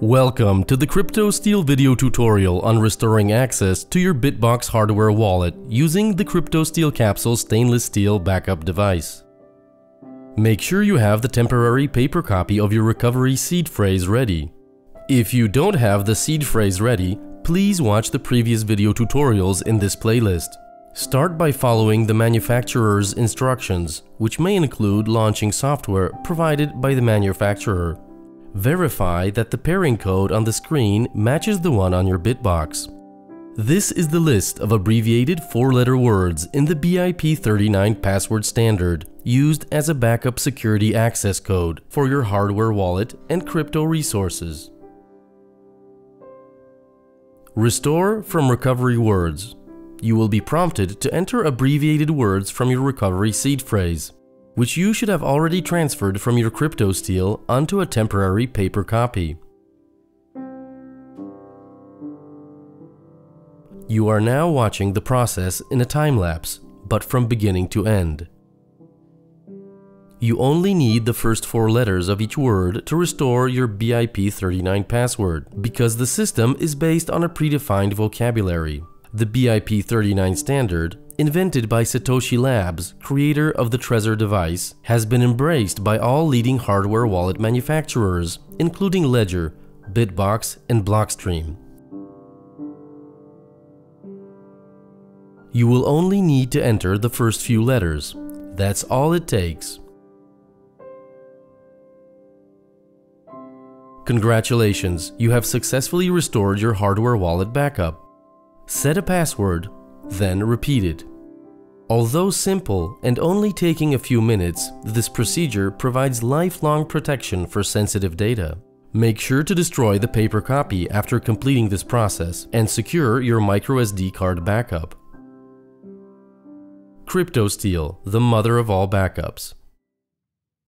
Welcome to the CryptoSteel video tutorial on restoring access to your BitBox hardware wallet using the CryptoSteel Capsule stainless steel backup device. Make sure you have the temporary paper copy of your recovery seed phrase ready. If you don't have the seed phrase ready, please watch the previous video tutorials in this playlist. Start by following the manufacturer's instructions, which may include launching software provided by the manufacturer. Verify that the pairing code on the screen matches the one on your BitBox. This is the list of abbreviated four-letter words in the BIP39 password standard used as a backup security access code for your hardware wallet and crypto resources. Restore from recovery words. You will be prompted to enter abbreviated words from your recovery seed phrase which you should have already transferred from your CryptoSteel onto a temporary paper copy. You are now watching the process in a time-lapse, but from beginning to end. You only need the first four letters of each word to restore your BIP39 password, because the system is based on a predefined vocabulary. The BIP39 standard invented by Satoshi Labs, creator of the Trezor device, has been embraced by all leading hardware wallet manufacturers, including Ledger, Bitbox, and Blockstream. You will only need to enter the first few letters. That's all it takes. Congratulations, you have successfully restored your hardware wallet backup. Set a password, then repeat it. Although simple and only taking a few minutes, this procedure provides lifelong protection for sensitive data. Make sure to destroy the paper copy after completing this process and secure your microSD card backup. CryptoSteel, the mother of all backups.